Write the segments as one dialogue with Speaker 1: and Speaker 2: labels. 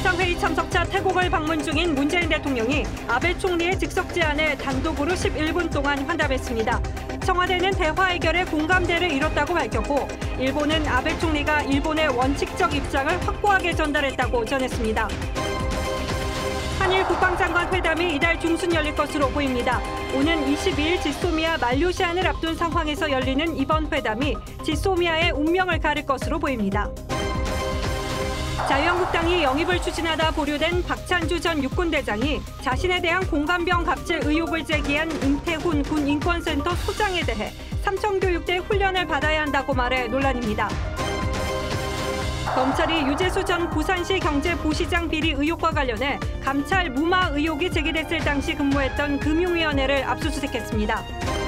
Speaker 1: 정상회의 참석차 태국을 방문 중인 문재인 대통령이 아베 총리의 즉석 제안에 단독으로 11분 동안 환답했습니다. 청와대는 대화 해결에 공감대를 이뤘다고 밝혔고 일본은 아베 총리가 일본의 원칙적 입장을 확고하게 전달했다고 전했습니다. 한일 국방장관 회담이 이달 중순 열릴 것으로 보입니다. 오는 22일 지소미아 말루시안을 앞둔 상황에서 열리는 이번 회담이 지소미아의 운명을 가릴 것으로 보입니다. 자유한국당이 영입을 추진하다 보류된 박찬주 전 육군대장이 자신에 대한 공감병 갑질 의혹을 제기한 임태훈 군 인권센터 소장에 대해 삼성교육대 훈련을 받아야 한다고 말해 논란입니다. 검찰이 유재수 전 부산시 경제부시장 비리 의혹과 관련해 감찰 무마 의혹이 제기됐을 당시 근무했던 금융위원회를 압수수색했습니다.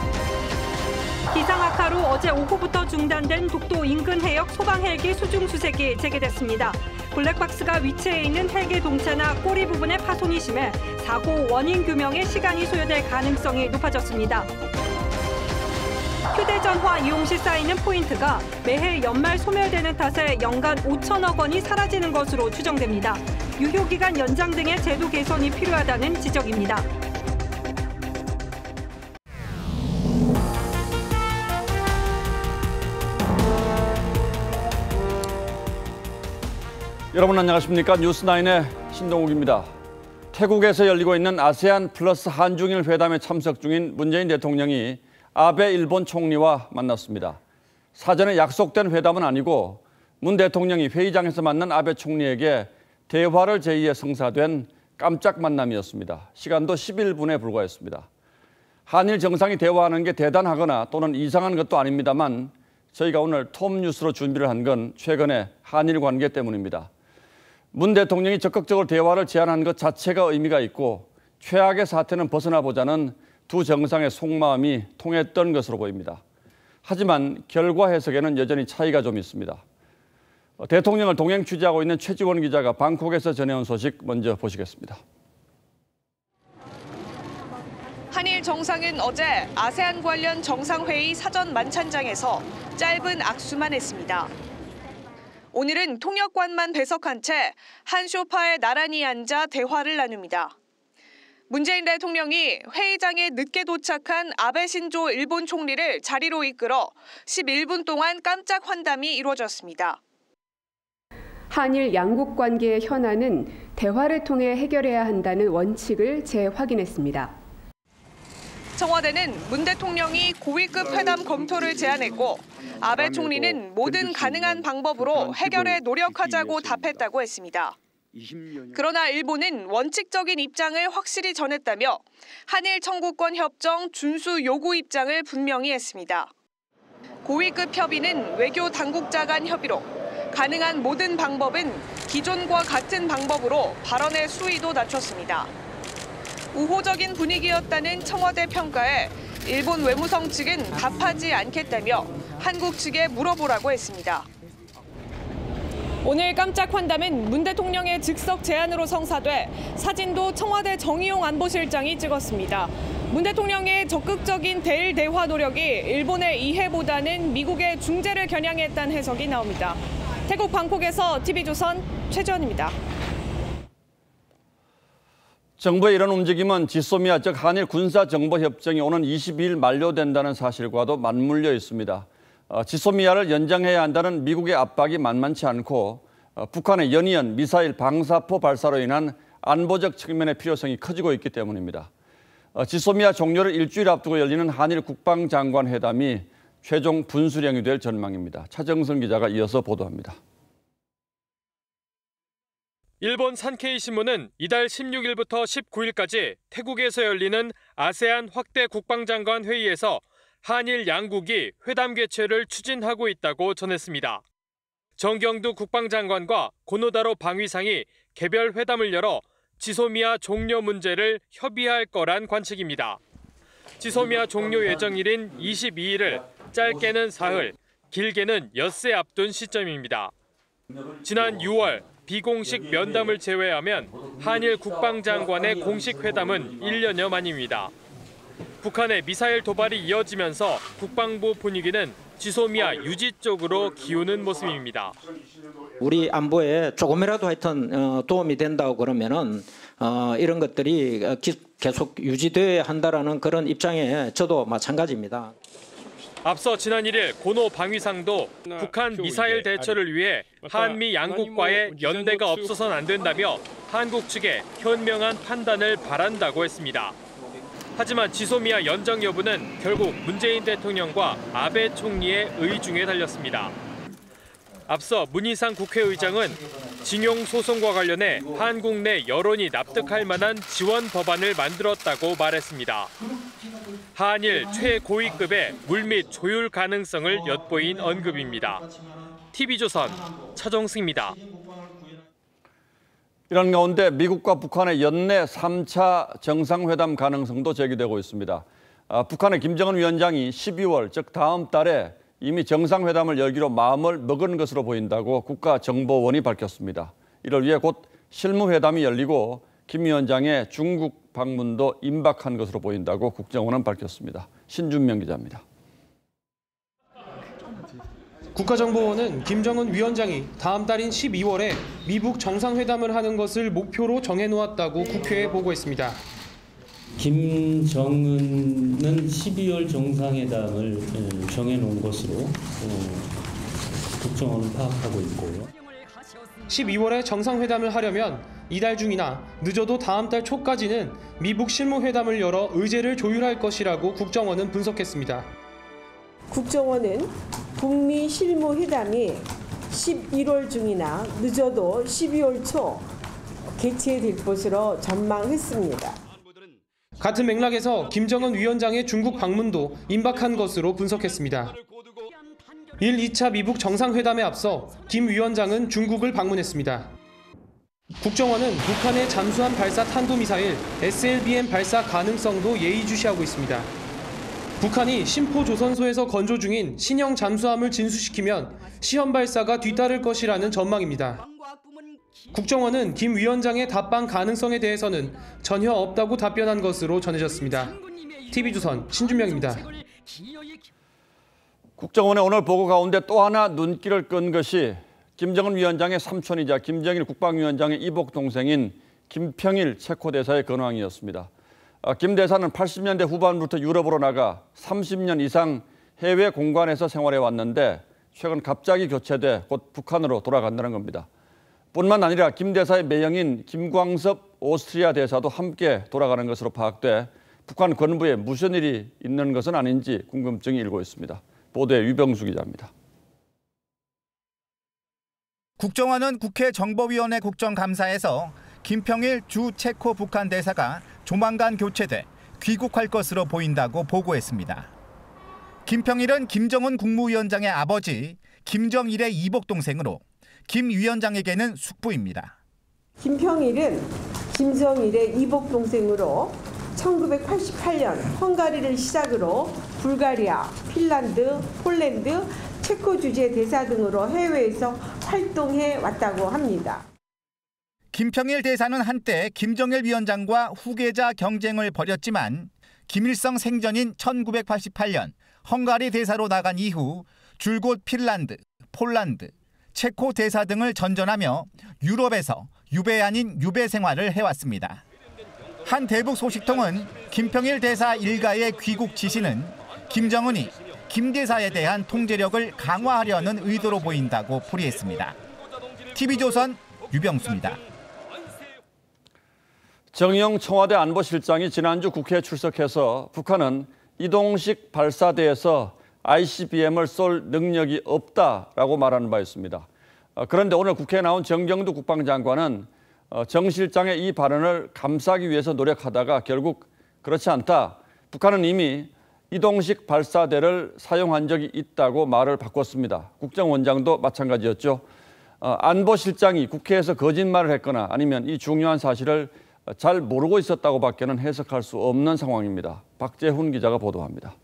Speaker 1: 기상 악화로 어제 오후부터 중단된 독도 인근 해역 소방 헬기 수중 수색이 재개됐습니다. 블랙박스가 위치해 있는 헬기 동차나 꼬리 부분에 파손이 심해 사고 원인 규명에 시간이 소요될 가능성이 높아졌습니다. 휴대전화 이용 시 쌓이는 포인트가 매해 연말 소멸되는 탓에 연간 5천억 원이 사라지는 것으로 추정됩니다. 유효기간 연장 등의 제도 개선이 필요하다는 지적입니다.
Speaker 2: 여러분 안녕하십니까 뉴스나인의 신동욱입니다. 태국에서 열리고 있는 아세안 플러스 한중일 회담에 참석 중인 문재인 대통령이 아베 일본 총리와 만났습니다. 사전에 약속된 회담은 아니고 문 대통령이 회의장에서 만난 아베 총리에게 대화를 제의해 성사된 깜짝 만남이었습니다. 시간도 11분에 불과했습니다. 한일 정상이 대화하는 게 대단하거나 또는 이상한 것도 아닙니다만 저희가 오늘 톱 뉴스로 준비를 한 건 최근의 한일 관계 때문입니다. 문 대통령이 적극적으로 대화를 제안한 것 자체가 의미가 있고 최악의 사태는 벗어나 보자는 두 정상의 속마음이 통했던 것으로 보입니다. 하지만 결과 해석에는 여전히 차이가 좀 있습니다. 대통령을 동행 취재하고 있는 최지원 기자가 방콕에서 전해온 소식 먼저 보시겠습니다.
Speaker 3: 한일 정상은 어제 아세안 관련 정상회의 사전 만찬장에서 짧은 악수만 했습니다. 오늘은 통역관만 배석한 채한 쇼파에 나란히 앉아 대화를 나눕니다. 문재인 대통령이 회의장에 늦게 도착한 아베 신조 일본 총리를 자리로 이끌어 11분 동안 깜짝 환담이 이루어졌습니다.
Speaker 4: 한일 양국 관계의 현안은 대화를 통해 해결해야 한다는 원칙을 재확인했습니다.
Speaker 3: 청와대는 문 대통령이 고위급 회담 검토를 제안했고 아베 총리는 모든 가능한 방법으로 해결에 노력하자고 답했다고 했습니다. 그러나 일본은 원칙적인 입장을 확실히 전했다며 한일 청구권 협정 준수 요구 입장을 분명히 했습니다. 고위급 협의는 외교 당국자 간 협의로 가능한 모든 방법은 기존과 같은 방법으로 발언의 수위도 낮췄습니다. 우호적인 분위기였다는 청와대 평가에 일본 외무성 측은 답하지 않겠다며 한국 측에 물어보라고 했습니다. 오늘 깜짝 환담은 문 대통령의 즉석 제안으로 성사돼 사진도 청와대 정의용 안보실장이 찍었습니다. 문 대통령의 적극적인 대일 대화 노력이 일본의 이해보다는 미국의 중재를 겨냥했다는 해석이 나옵니다. 태국 방콕에서 TV조선 최지원입니다.
Speaker 2: 정부의 이런 움직임은 지소미아 즉 한일 군사 정보 협정이 오는 22일 만료된다는 사실과도 맞물려 있습니다. 어, 지소미아를 연장해야 한다는 미국의 압박이 만만치 않고 어, 북한의 연이은 미사일 방사포 발사로 인한 안보적 측면의 필요성이 커지고 있기 때문입니다. 어, 지소미아 종료를 일주일 앞두고 열리는 한일 국방장관 회담이 최종 분수령이 될 전망입니다. 차정선 기자가 이어서 보도합니다.
Speaker 5: 일본 산케이 신문은 이달 16일부터 19일까지 태국에서 열리는 아세안 확대 국방장관 회의에서 한일 양국이 회담 개최를 추진하고 있다고 전했습니다. 정경두 국방장관과 고노다로 방위상이 개별 회담을 열어 지소미아 종료 문제를 협의할 거란 관측입니다. 지소미아 종료 예정일인 22일을 짧게는 사흘, 길게는 엿새 앞둔 시점입니다. 지난 6월 비공식 면담을 제외하면 한일 국방장관의 공식 회담은 1년여 만입니다. 북한의 미사일 도발이 이어지면서 국방부 분위기는 지소미아 유지 쪽으로 기우는 모습입니다.
Speaker 6: 우리 안보에 조금이라도 하여튼 어, 도움이 된다고 그러면은 어, 이런 것들이 어, 기- 계속 유지돼야 한다라는 그런 입장에 저도 마찬가지입니다.
Speaker 5: 앞서 지난 1일 고노 방위상도 북한 미사일 대처를 위해 한미 양국과의 연대가 없어서는 안 된다며 한국 측에 현명한 판단을 바란다고 했습니다. 하지만 지소미아 연정 여부는 결국 문재인 대통령과 아베 총리의 의중에 달렸습니다. 앞서 문희상 국회의장은 징용 소송과 관련해 한국 내 여론이 납득할 만한 지원 법안을 만들었다고 말했습니다. 한일 최고위급의 물밑 조율 가능성을 엿보인 언급입니다. TV조선 차정승입니다.
Speaker 2: 이런 가운데 미국과 북한의 연내 3차 정상회담 가능성도 제기되고 있습니다. 아, 북한의 김정은 위원장이 12월, 즉 다음 달에 이미 정상회담을 열기로 마음을 먹은 것으로 보인다고 국가정보원이 밝혔습니다. 이를 위해 곧 실무회담이 열리고 김 위원장의 중국 방문도 임박한 것으로 보인다고 국정원은 밝혔습니다. 신준명 기자입니다.
Speaker 7: 국가정보원은 김정은 위원장이 다음 달인 12월에 미북 정상회담을 하는 것을 목표로 정해놓았다고 국회에 보고했습니다.
Speaker 8: 김정은은 12월 정상회담을 어, 정해놓은 것으로 어, 국정원은 파악하고 있고요.
Speaker 7: 12월에 정상회담을 하려면 이달 중이나 늦어도 다음 달 초까지는 미북 실무회담을 열어 의제를 조율할 것이라고 국정원은 분석했습니다.
Speaker 9: 국정원은 북미 실무회담이 11월 중이나 늦어도 12월 초 개최될 것으로 전망했습니다.
Speaker 7: 같은 맥락에서 김정은 위원장의 중국 방문도 임박한 것으로 분석했습니다. 1, 2차 미북 정상회담에 앞서 김 위원장은 중국을 방문했습니다. 국정원은 북한의 잠수함 발사 탄도미사일 SLBM 발사 가능성도 예의주시하고 있습니다. 북한이 심포 조선소에서 건조 중인 신형 잠수함을 진수시키면 시험 발사가 뒤따를 것이라는 전망입니다. 국정원은 김 위원장의 답방 가능성에 대해서는 전혀 없다고 답변한 것으로 전해졌습니다. TV조선 신준명입니다.
Speaker 2: 국정원의 오늘 보고 가운데 또 하나 눈길을 끈 것이 김정은 위원장의 삼촌이자 김정일 국방위원장의 이복 동생인 김평일 체코 대사의 근황이었습니다. 아, 김 대사는 80년대 후반부터 유럽으로 나가 30년 이상 해외 공간에서 생활해 왔는데 최근 갑자기 교체돼 곧 북한으로 돌아간다는 겁니다. 뿐만 아니라 김 대사의 매형인 김광섭 오스트리아 대사도 함께 돌아가는 것으로 파악돼 북한 권부에 무슨 일이 있는 것은 아닌지 궁금증이 일고 있습니다. 보도에 유병수 기자입니다.
Speaker 10: 국정원은 국회 정보위원회 국정감사에서 김평일 주 체코 북한 대사가 조만간 교체돼 귀국할 것으로 보인다고 보고했습니다. 김평일은 김정은 국무위원장의 아버지 김정일의 이복 동생으로 김 위원장에게는 숙부입니다.
Speaker 9: 김평일은 김정일의 이복 동생으로 1988년 헝가리를 시작으로 불가리아, 핀란드, 폴란드, 체코 주재 대사 등으로 해외에서 활동해 왔다고 합니다.
Speaker 10: 김평일 대사는 한때 김정일 위원장과 후계자 경쟁을 벌였지만 김일성 생전인 1988년 헝가리 대사로 나간 이후 줄곧 핀란드, 폴란드, 체코 대사 등을 전전하며 유럽에서 유배 아닌 유배 생활을 해왔습니다. 한 대북 소식통은 김평일 대사 일가의 귀국 지시는 김정은이 김 대사에 대한 통제력을 강화하려는 의도로 보인다고 풀이했습니다. TV조선 유병수입니다.
Speaker 2: 정의용 청와대 안보실장이 지난주 국회에 출석해서 북한은 이동식 발사대에서 ICBM을 쏠 능력이 없다라고 말하는 바 있습니다. 어, 그런데 오늘 국회에 나온 정경두 국방장관은 어, 정 실장의 이 발언을 감싸기 위해서 노력하다가 결국 그렇지 않다. 북한은 이미 이동식 발사대를 사용한 적이 있다고 말을 바꿨습니다. 국정원장도 마찬가지였죠. 어, 안보실장이 국회에서 거짓말을 했거나 아니면 이 중요한 사실을 잘 모르고 있었다고 밖에는 해석할 수 없는 상황입니다. 박재훈 기자가 보도합니다.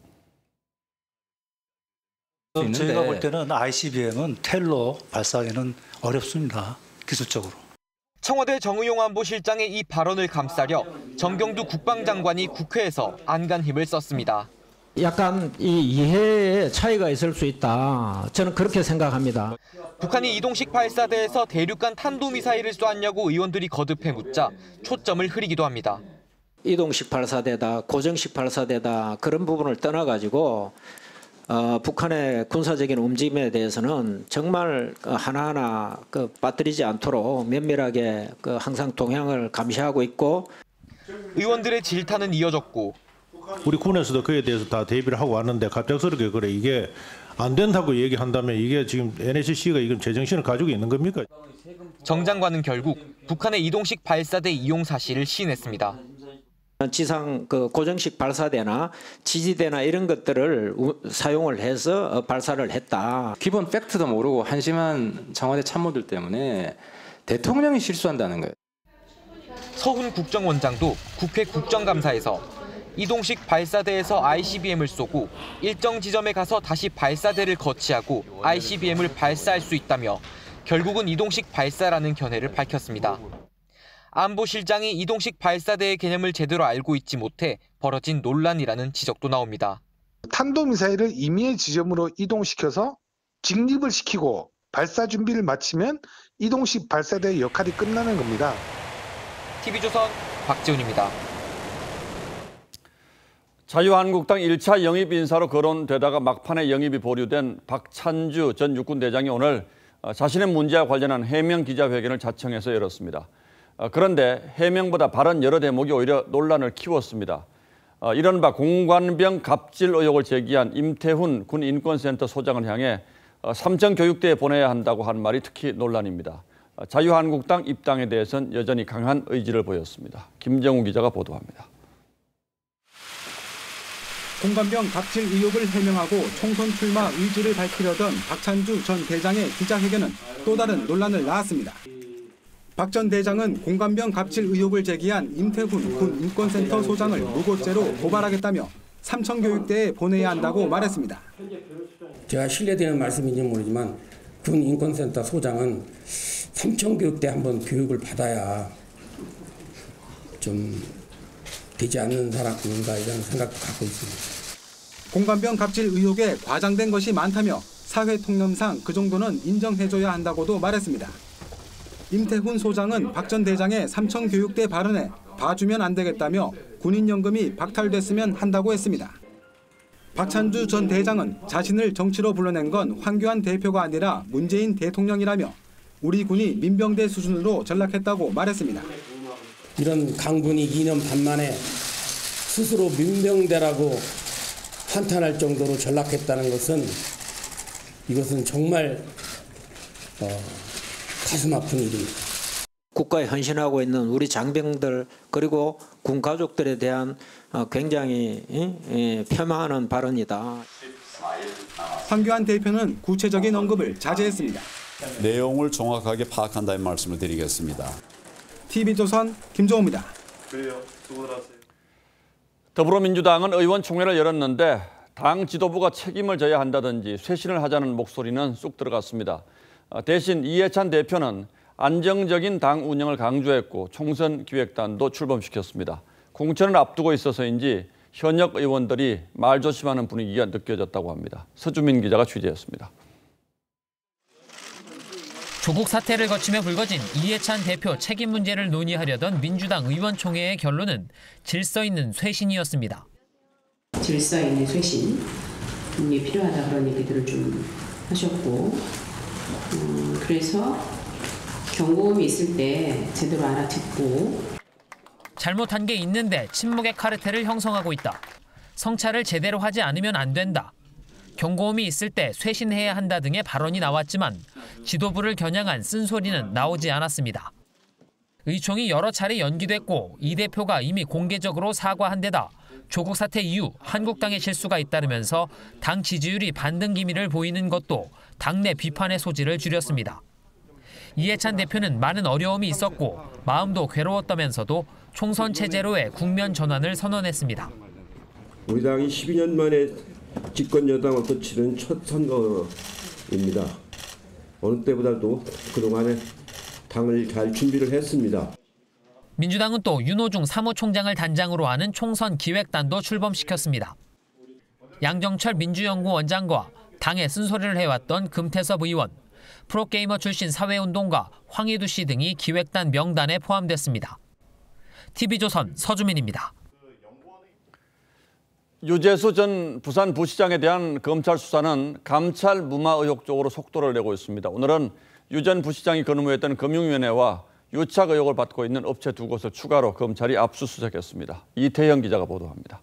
Speaker 11: 저희가 볼 때는 ICBM은 텔로 발사하기는 어렵습니다. 기술적으로. 청와대 정의용 안보실장의 이 발언을 감싸려 정경두 국방장관이 국회에서 안간 힘을 썼습니다.
Speaker 6: 약간 이 이해의 차이가 있을 수 있다. 저는 그렇게 생각합니다.
Speaker 11: 북한이 이동식 발사대에서 대륙간 탄도미사일을 쏘았냐고 의원들이 거듭 해 묻자 초점을 흐리기도 합니다.
Speaker 6: 이동식 발사대다, 고정식 발사대다 그런 부분을 떠나가지고 어, 북한의 군사적인 움직임에 대해서는 정말 그 하나하나 그 빠뜨리지 않도록 면밀하게 그 항상 동향을 감시하고 있고
Speaker 11: 의원들의 질타는 이어졌고
Speaker 12: 우리 군에서도 그에 대해서 다 대비를 하고 왔는데 갑작스럽게 그래 이게 안 된다고 얘기한다면 이게 지금 NSC가 이건 제정신을 가지고 있는 겁니까?
Speaker 11: 정 장관은 결국 북한의 이동식 발사대 이용 사실을 시인했습니다.
Speaker 6: 지상 그 고정식 발사대나 지지대나 이런 것들을 우- 사용을 해서 어, 발사를 했다.
Speaker 13: 기본 팩트도 모르고 한심한 청와대 참모들 때문에 대통령이 실수한다는 거예요.
Speaker 11: 서훈 국정원장도 국회 국정감사에서 이동식 발사대에서 ICBM을 쏘고 일정 지점에 가서 다시 발사대를 거치하고 ICBM을 발사할 수 있다며 결국은 이동식 발사라는 견해를 밝혔습니다. 안보실장이 이동식 발사대의 개념을 제대로 알고 있지 못해 벌어진 논란이라는 지적도 나옵니다.
Speaker 14: 탄도미사일을 임의의 지점으로 이동시켜서 직립을 시키고 발사 준비를 마치면 이동식 발사대의 역할이 끝나는 겁니다.
Speaker 11: TV조선 박지훈입니다.
Speaker 2: 자유한국당 1차 영입 인사로 거론되다가 막판에 영입이 보류된 박찬주 전 육군대장이 오늘 어, 자신의 문제와 관련한 해명 기자회견을 자청해서 열었습니다. 어, 그런데 해명보다 발언 여러 대목이 오히려 논란을 키웠습니다. 어, 이른바 공관병 갑질 의혹을 제기한 임태훈 군 인권센터 소장을 향해 어, 삼청 교육대에 보내야 한다고 한 말이 특히 논란입니다. 어, 자유한국당 입당에 대해서는 여전히 강한 의지를 보였습니다. 김정우 기자가 보도합니다.
Speaker 15: 공관병 갑질 의혹을 해명하고 총선 출마 의지를 밝히려던 박찬주 전 대장의 기자회견은 또 다른 논란을 낳았습니다. 박 전 대장은 공관병 갑질 의혹을 제기한 임태훈 군 인권센터 소장을 무고죄로 고발하겠다며 삼청교육대에 보내야 한다고 말했습니다.
Speaker 16: 제가 신뢰되는 말씀인지 모르지만 군 인권센터 소장은 삼청교육대 한번 교육을 받아야 좀 되지 않는 사람인가 이런 생각도 갖고 있습니다.
Speaker 15: 공관병 갑질 의혹에 과장된 것이 많다며 사회 통념상 그 정도는 인정해줘야 한다고도 말했습니다. 임태훈 소장은 박 전 대장의 삼청 교육대 발언에 봐주면 안 되겠다며 군인연금이 박탈됐으면 한다고 했습니다. 박찬주 전 대장은 자신을 정치로 불러낸 건 황교안 대표가 아니라 문재인 대통령이라며 우리 군이 민병대 수준으로 전락했다고 말했습니다.
Speaker 16: 이런 강군이 2년 반 만에 스스로 민병대라고 한탄할 정도로 전락했다는 것은 이것은 정말 어, 가슴 아픈 일입니다.
Speaker 6: 국가에 헌신하고 있는 우리 장병들 그리고 군 가족들에 대한 어, 굉장히 예? 예, 폄하하는 발언이다.
Speaker 15: 황교안 대표는 구체적인 언급을 자제했습니다.
Speaker 17: 내용을 정확하게 파악한다는 말씀을 드리겠습니다.
Speaker 15: TV조선 김종우입니다.
Speaker 2: 더불어민주당은 의원총회를 열었는데 당 지도부가 책임을 져야 한다든지 쇄신을 하자는 목소리는 쑥 들어갔습니다. 어, 대신 이해찬 대표는 안정적인 당 운영을 강조했고 총선 기획단도 출범시켰습니다. 공천을 앞두고 있어서인지 현역 의원들이 말조심하는 분위기가 느껴졌다고 합니다. 서주민 기자가 취재했습니다.
Speaker 18: 조국 사태를 거치며 불거진 이해찬 대표 책임 문제를 논의하려던 민주당 의원총회의 결론은 질서 있는 쇄신이었습니다.
Speaker 19: 질서 있는 쇄신이 필요하다 그런 얘기들을 좀 하셨고 음, 그래서 경고음이 있을 때 제대로 알아듣고
Speaker 18: 잘못한 게 있는데 침묵의 카르텔을 형성하고 있다. 성찰을 제대로 하지 않으면 안 된다. 경고음이 있을 때 쇄신해야 한다 등의 발언이 나왔지만 지도부를 겨냥한 쓴소리는 나오지 않았습니다. 의총이 여러 차례 연기됐고 이 대표가 이미 공개적으로 사과한 데다 조국 사태 이후 한국당의 실수가 잇따르면서 당 지지율이 반등 기미를 보이는 것도 당내 비판의 소지를 줄였습니다. 이해찬 대표는 많은 어려움이 있었고 마음도 괴로웠다면서도 총선 체제로의 국면 전환을 선언했습니다.
Speaker 20: 우리 당이 12년 만에 집권 여당을 거치는 첫 선거입니다. 어느 때보다도 그동안에 당을 잘 준비를 했습니다.
Speaker 21: 민주당은 또 윤호중 사무총장을 단장으로 하는 총선 기획단도 출범시켰습니다. 양정철 민주연구원장과 당에 쓴소리를 해왔던 금태섭 의원, 프로게이머 출신 사회운동가 황희두 씨 등이 기획단 명단에 포함됐습니다. TV조선 서주민입니다.
Speaker 2: 유재수 전 부산 부시장에 대한 검찰 수사는 감찰 무마 의혹 쪽으로 속도를 내고 있습니다. 오늘은 유 전 부시장이 근무했던 금융위원회와 유착 의혹을 받고 있는 업체 두 곳을 추가로 검찰이 압수수색했습니다. 이태영 기자가 보도합니다.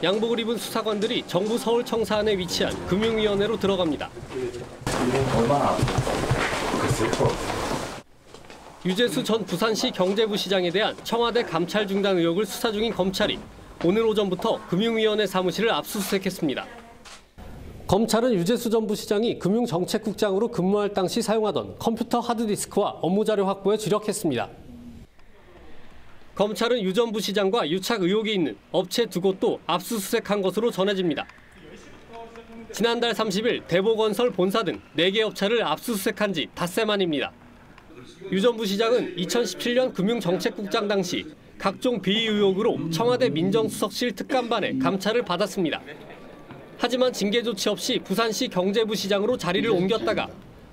Speaker 22: 양복을 입은 수사관들이 정부 서울청사 안에 위치한 금융위원회로 들어갑니다. 유재수 전 부산시 경제부 시장에 대한 청와대 감찰 중단 의혹을 수사 중인 검찰이 오늘 오전부터 금융위원회 사무실을 압수수색했습니다. 검찰은 유재수 전 부시장이 금융정책국장으로 근무할 당시 사용하던 컴퓨터 하드디스크와 업무자료 확보에 주력했습니다. 검찰은 유 전 부시장과 유착 의혹이 있는 업체 두 곳도 압수수색한 것으로 전해집니다. 지난달 30일 대보건설 본사 등 4개 업체를 압수수색한 지 닷새 만입니다. 유 전 부시장은 2017년 금융정책국장 당시 각종 비위 의혹으로 청와대 민정수석실 특감반에 감찰을 받았습니다. 하지만 징계 조치 없이 부산시 경제부시장으로 자리를 옮겼다가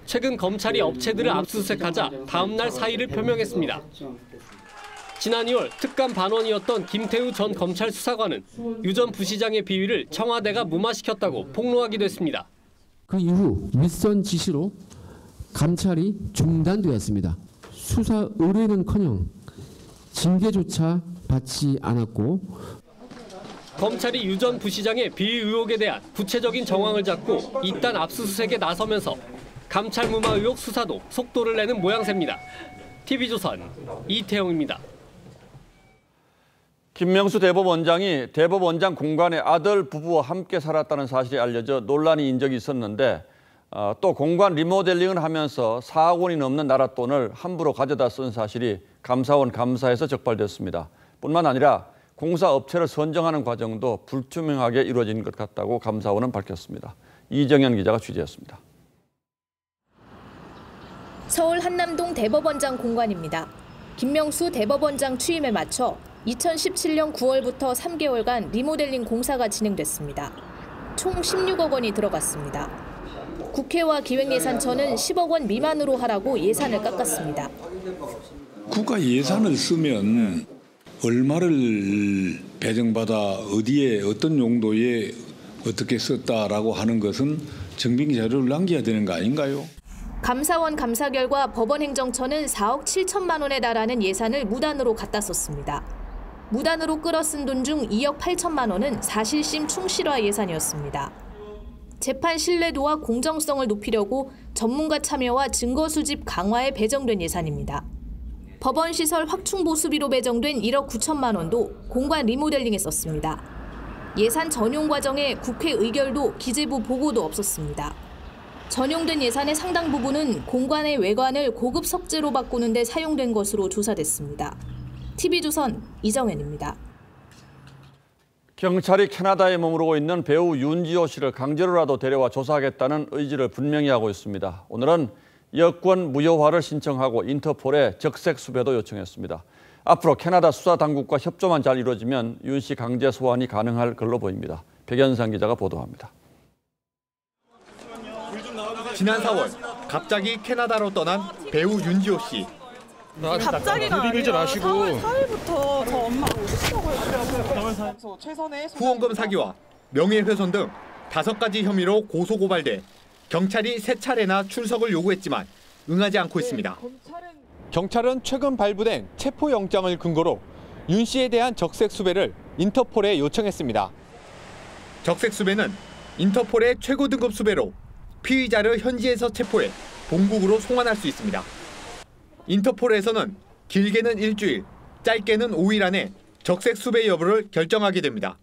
Speaker 22: 최근 검찰이 업체들을 압수수색하자 다음 날 사의를 표명했습니다. 지난 2월 특감 반원이었던 김태우 전 검찰 수사관은 유 전 부시장의 비위를 청와대가 무마시켰다고 폭로하기도 했습니다.
Speaker 23: 그 이후 윗선 지시로 감찰이 중단되었습니다. 수사 의뢰는커녕 징계조차 받지 않았고
Speaker 22: 검찰이 유 전 부시장의 비위 의혹에 대한 구체적인 정황을 잡고 이딴 압수수색에 나서면서 감찰 무마 의혹 수사도 속도를 내는 모양새입니다. TV조선 이태영입니다.
Speaker 2: 김명수 대법원장이 대법원장 공간에 아들 부부와 함께 살았다는 사실이 알려져 논란이 인 적이 있었는데 어, 또 공간 리모델링을 하면서 4억 원이 넘는 나라 돈을 함부로 가져다 쓴 사실이 감사원 감사에서 적발됐습니다. 뿐만 아니라 공사 업체를 선정하는 과정도 불투명하게 이루어진 것 같다고 감사원은 밝혔습니다. 이정현 기자가 취재했습니다.
Speaker 24: 서울 한남동 대법원장 공간입니다. 김명수 대법원장 취임에 맞춰 2017년 9월부터 3개월간 리모델링 공사가 진행됐습니다. 총 16억 원이 들어갔습니다. 국회와 기획예산처는 10억 원 미만으로 하라고 예산을 깎았습니다.
Speaker 25: 국가 예산을 쓰면 얼마를 배정받아 어디에 어떤 용도에 어떻게 썼다라고 하는 것은 증빙 자료를 남겨야 되는 거 아닌가요?
Speaker 24: 감사원 감사 결과 법원행정처는 4억 7천만 원에 달하는 예산을 무단으로 갖다 썼습니다. 무단으로 끌어쓴 돈 중 2억 8천만 원은 사실심 충실화 예산이었습니다. 재판 신뢰도와 공정성을 높이려고 전문가 참여와 증거 수집 강화에 배정된 예산입니다. 법원 시설 확충 보수비로 배정된 1억 9천만 원도 공간 리모델링에 썼습니다. 예산 전용 과정에 국회 의결도 기재부 보고도 없었습니다. 전용된 예산의 상당 부분은 공간의 외관을 고급 석재로 바꾸는 데 사용된 것으로 조사됐습니다. TV조선 이정현입니다.
Speaker 2: 경찰이 캐나다에 머무르고 있는 배우 윤지호 씨를 강제로라도 데려와 조사하겠다는 의지를 분명히 하고 있습니다. 오늘은 여권 무효화를 신청하고 인터폴에 적색 수배도 요청했습니다. 앞으로 캐나다 수사 당국과 협조만 잘 이루어지면 윤 씨 강제 소환이 가능할 걸로 보입니다. 백연상 기자가 보도합니다.
Speaker 26: 지난 4월 갑자기 캐나다로 떠난 배우 윤지호 씨.
Speaker 27: 갑자기가
Speaker 26: 들이밀지
Speaker 27: 아니라
Speaker 26: 마시고.
Speaker 27: 4월 4일부터 저 엄마 오시라고. 최선의
Speaker 26: 후원금 사기와 명예훼손 등 다섯 가지 혐의로 고소 고발돼 경찰이 세 차례나 출석을 요구했지만 응하지 않고 있습니다. 경찰은 최근 발부된 체포 영장을 근거로 윤 씨에 대한 적색 수배를 인터폴에 요청했습니다. 적색 수배는 인터폴의 최고 등급 수배로 피의자를 현지에서 체포해 본국으로 송환할 수 있습니다. 인터폴에서는 길게는 일주일, 짧게는 5일 안에 적색 수배 여부를 결정하게 됩니다.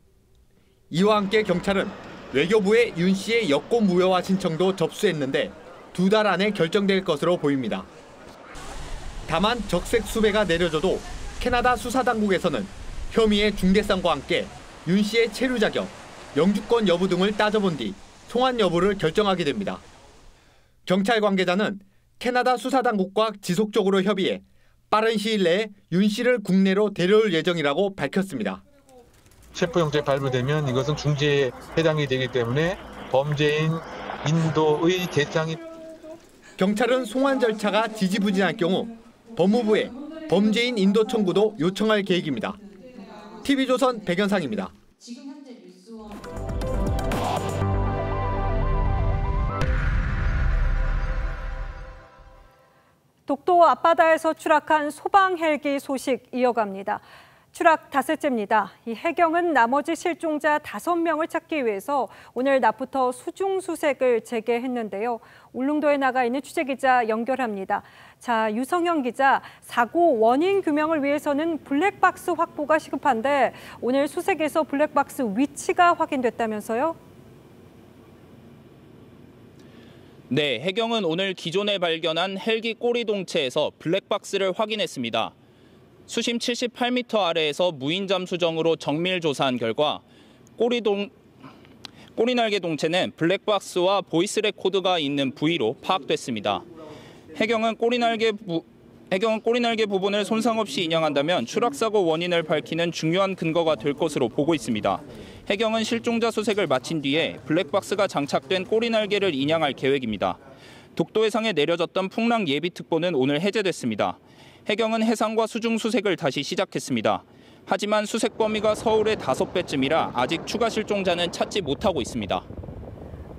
Speaker 26: 이와 함께 경찰은 외교부에 윤 씨의 여권 무효화 신청도 접수했는데 두 달 안에 결정될 것으로 보입니다. 다만 적색 수배가 내려져도 캐나다 수사당국에서는 혐의의 중대성과 함께 윤 씨의 체류 자격, 영주권 여부 등을 따져본 뒤 송환 여부를 결정하게 됩니다. 경찰 관계자는 캐나다 수사당국과 지속적으로 협의해 빠른 시일 내에 윤 씨를 국내로 데려올 예정이라고 밝혔습니다.
Speaker 28: 체포영장이 발부되면 이것은 중재에 해당이 되기 때문에 범죄인 인도의 대상이
Speaker 26: 경찰은 송환 절차가 지지부진할 경우 법무부에 범죄인 인도 청구도 요청할 계획입니다. TV조선 백연상입니다.
Speaker 1: 독도 앞바다에서 추락한 소방 헬기 소식 이어갑니다. 추락 닷새째입니다. 이 해경은 나머지 실종자 다섯 명을 찾기 위해서 오늘 낮부터 수중 수색을 재개했는데요. 울릉도에 나가 있는 취재기자 연결합니다. 자, 유성현 기자, 사고 원인 규명을 위해서는 블랙박스 확보가 시급한데 오늘 수색에서 블랙박스 위치가 확인됐다면서요?
Speaker 29: 네, 해경은 오늘 기존에 발견한 헬기 꼬리 동체에서 블랙박스를 확인했습니다. 수심 78m 아래에서 무인 잠수정으로 정밀 조사한 결과 꼬리 동 꼬리날개 동체는 블랙박스와 voice recorder가 있는 부위로 파악됐습니다. 해경은 꼬리날개 부, 해경은 꼬리날개 부분을 손상 없이 인양한다면 추락 사고 원인을 밝히는 중요한 근거가 될 것으로 보고 있습니다. 해경은 실종자 수색을 마친 뒤에 블랙박스가 장착된 꼬리 날개를 인양할 계획입니다. 독도 해상에 내려졌던 풍랑 예비 특보는 오늘 해제됐습니다. 해경은 해상과 수중 수색을 다시 시작했습니다. 하지만 수색 범위가 서울의 다섯 배쯤이라 아직 추가 실종자는 찾지 못하고 있습니다.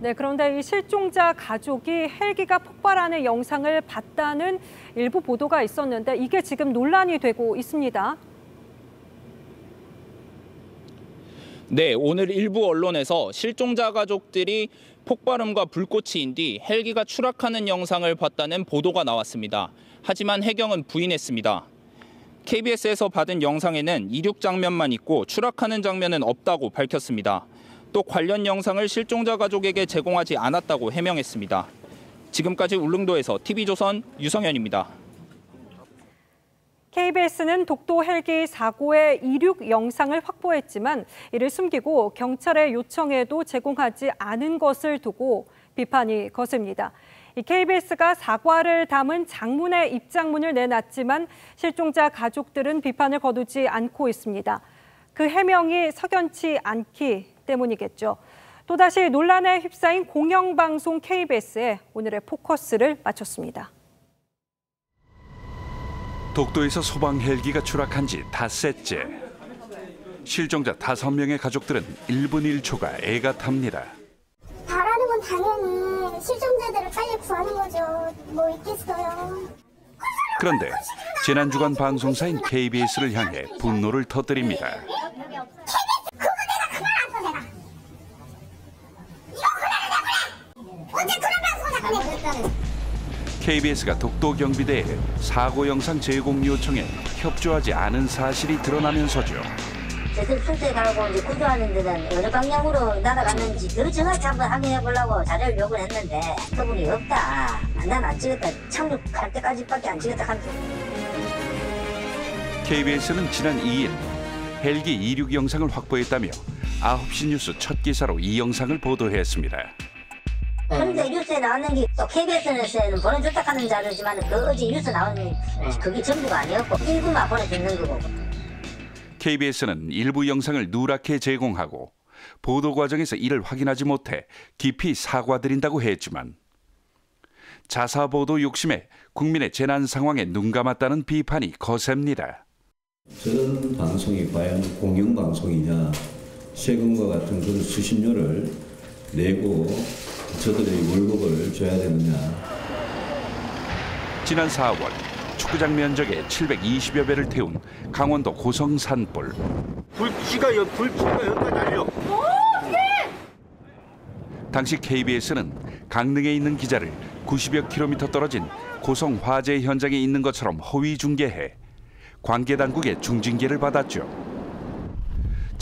Speaker 1: 네, 그런데 이 실종자 가족이 헬기가 폭발하는 영상을 봤다는 일부 보도가 있었는데 이게 지금 논란이 되고 있습니다.
Speaker 29: 네, 오늘 일부 언론에서 실종자 가족들이 폭발음과 불꽃이인 뒤 헬기가 추락하는 영상을 봤다는 보도가 나왔습니다. 하지만 해경은 부인했습니다. KBS에서 받은 영상에는 이륙 장면만 있고 추락하는 장면은 없다고 밝혔습니다. 또 관련 영상을 실종자 가족에게 제공하지 않았다고 해명했습니다. 지금까지 울릉도에서 TV조선 유성현입니다.
Speaker 1: KBS는 독도 헬기 사고의 이륙 영상을 확보했지만 이를 숨기고 경찰의 요청에도 제공하지 않은 것을 두고 비판이 거셉니다. KBS가 사과를 담은 장문의 입장문을 내놨지만 실종자 가족들은 비판을 거두지 않고 있습니다. 그 해명이 석연치 않기 때문이겠죠. 또다시 논란에 휩싸인 공영방송 KBS에 오늘의 포커스를 맞췄습니다.
Speaker 19: 독도에서 소방 헬기가 추락한 지 닷새째. 실종자 다섯 명의 가족들은 1분 1초가 애가 탑니다.
Speaker 30: 바라는 건 당연히 실종자들을 빨리 구하는 거죠. 뭐 있겠어요.
Speaker 19: 그런데 지난 주간 방송사인 KBS를 향해 분노를 터뜨립니다. KBS 가 독도 경비대에 사고 영상 제공 요청에 협조하지 않은 사실이 드러나면서죠.
Speaker 31: 제대로 출퇴하고 이제 구조하는 데는 어느 방향으로 날아갔는지 더 정확히 한번 확인해 보려고 자료를 요구를 했는데 그분이 없다. 난 안 찍었다. 착륙할 때까지밖에 안 찍었다 하면서.
Speaker 19: KBS는 지난 2일 헬기 이륙 영상을 확보했다며 9시 뉴스 첫 기사로 이 영상을 보도했습니다.
Speaker 31: 현재 뉴스에 나오는 게 또 KBS에는 보내줬다 하는 자료지만 그 어제 뉴스 나오는 그게 전부가 아니었고 일부만 보내주는 거고.
Speaker 19: KBS는 일부 영상을 누락해 제공하고 보도 과정에서 이를 확인하지 못해 깊이 사과드린다고 했지만 자사 보도 욕심에 국민의 재난 상황에 눈 감았다는 비판이 거셉니다.
Speaker 32: 저런 방송이 과연 공영방송이냐. 세금과 같은 그런 수신료를 내고 저들의 월급을 줘야 되느냐
Speaker 19: 지난 4월 축구장 면적의 720여 배를 태운 강원도 고성 산불.
Speaker 33: 불씨가 여, 불씨가 여기까지 날려.
Speaker 19: 당시 KBS는 강릉에 있는 기자를 90여 킬로미터 떨어진 고성 화재 현장에 있는 것처럼 허위 중계해 관계 당국의 중징계를 받았죠.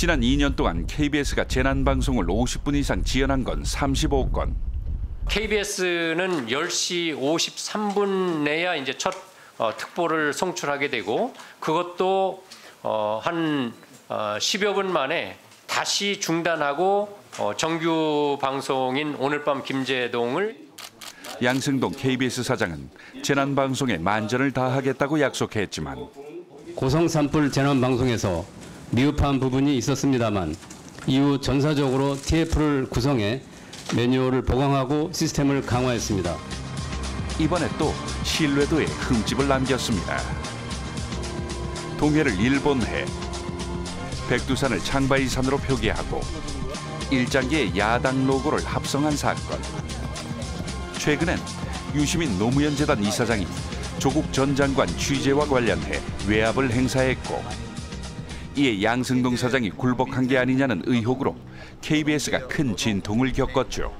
Speaker 19: 지난 2년 동안 KBS가 재난 방송을 50분 이상 지연한 건 35건.
Speaker 34: KBS는 10시 53분 내야 이제 첫 어, 특보를 송출하게 되고 그것도 어, 한 어, 10여 분 만에 다시 중단하고 어, 정규 방송인 오늘 밤 김재동을
Speaker 19: 양승동 KBS 사장은 재난 방송에 만전을 다하겠다고 약속했지만
Speaker 35: 고성 산불 재난 방송에서 미흡한 부분이 있었습니다만 이후 전사적으로 TF를 구성해 매뉴얼을 보강하고 시스템을 강화했습니다.
Speaker 19: 이번에 또 신뢰도에 흠집을 남겼습니다. 동해를 일본해, 백두산을 창바이산으로 표기하고 일장기의 야당 로고를 합성한 사건. 최근엔 유시민 노무현 재단 이사장이 조국 전 장관 취재와 관련해 외압을 행사했고 이에 양승동 사장이 굴복한 게 아니냐는 의혹으로 KBS가 큰 진통을 겪었죠.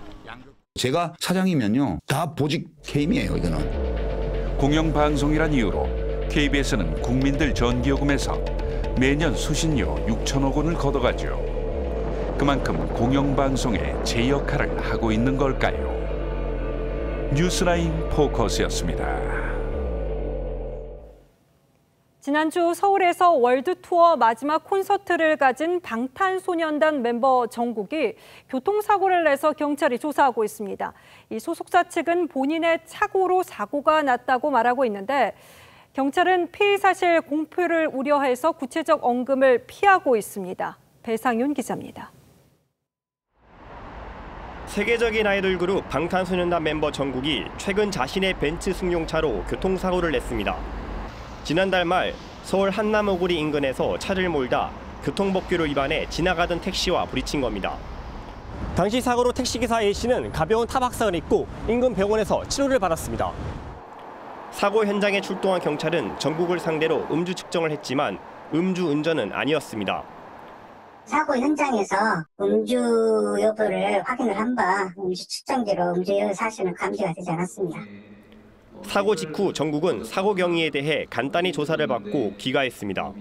Speaker 36: 제가 사장이면요 다 보직 해임이에요 이거는.
Speaker 19: 공영방송이란 이유로 KBS는 국민들 전기요금에서 매년 수신료 6천억 원을 걷어가죠. 그만큼 공영방송에 제 역할을 하고 있는 걸까요? 뉴스라인 포커스였습니다.
Speaker 1: 지난주 서울에서 월드 투어 마지막 콘서트를 가진 방탄소년단 멤버 정국이 교통사고를 내서 경찰이 조사하고 있습니다. 이 소속사 측은 본인의 착오로 사고가 났다고 말하고 있는데 경찰은 피의 사실 공표를 우려해서 구체적 언급을 피하고 있습니다. 배상윤 기자입니다.
Speaker 18: 세계적인 아이돌 그룹 방탄소년단 멤버 정국이 최근 자신의 벤츠 승용차로 교통사고를 냈습니다. 지난달 말 서울 한남오구리 인근에서 차를 몰다 교통법규를 위반해 지나가던 택시와 부딪힌 겁니다. 당시 사고로 택시기사 A씨는 가벼운 타박상을 입고 인근 병원에서 치료를 받았습니다. 사고 현장에 출동한 경찰은 정국을 상대로 음주 측정을 했지만 음주 운전은 아니었습니다.
Speaker 31: 사고 현장에서 음주 여부를 확인을 한 바 음주 측정기로 음주 사실은 감지가 되지 않았습니다.
Speaker 18: 사고 직후 정국은 사고 경위에 대해 간단히 조사를 받고 귀가했습니다.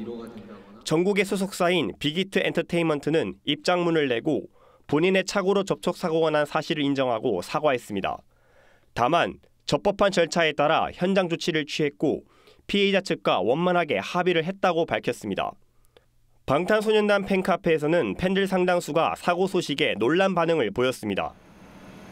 Speaker 18: 정국의 소속사인 빅히트 엔터테인먼트는 입장문을 내고 본인의 착오로 접촉 사고가 난 사실을 인정하고 사과했습니다. 다만 적법한 절차에 따라 현장 조치를 취했고 피해자 측과 원만하게 합의를 했다고 밝혔습니다. 방탄소년단 팬카페에서는 팬들 상당수가 사고 소식에 놀란 반응을 보였습니다.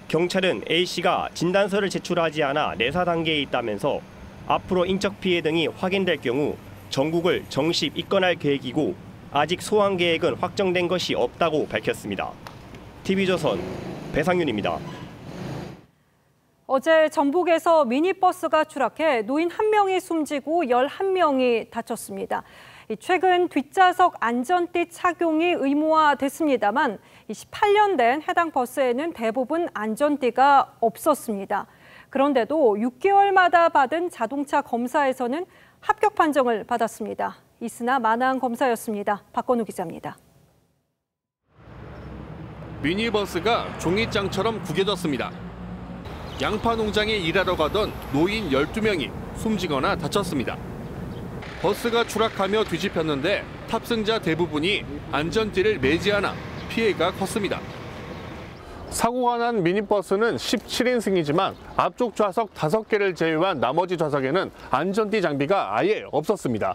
Speaker 18: 경찰은 A씨가 진단서를 제출하지 않아 내사 단계에 있다면서 앞으로 인적 피해 등이 확인될 경우 전국을 정식 입건할 계획이고 아직 소환 계획은 확정된 것이 없다고 밝혔습니다. TV조선 배상윤입니다.
Speaker 1: 어제 전북에서 미니버스가 추락해 노인 한명이 숨지고 11명이 다쳤습니다. 최근 뒷좌석 안전띠 착용이 의무화됐습니다만 18년 된 해당 버스에는 대부분 안전띠가 없었습니다. 그런데도 6개월마다 받은 자동차 검사에서는 합격 판정을 받았습니다. 이스나 만한 검사였습니다. 박건우 기자입니다.
Speaker 37: 미니버스가 종이장처럼 구겨졌습니다. 양파 농장에 일하러 가던 노인 12명이 숨지거나 다쳤습니다. 버스가 추락하며 뒤집혔는데 탑승자 대부분이 안전띠를 매지 않아 피해가 컸습니다. 사고가 난 미니버스는 17인승이지만 앞쪽 좌석 5개를 제외한 나머지 좌석에는 안전띠 장비가 아예 없었습니다.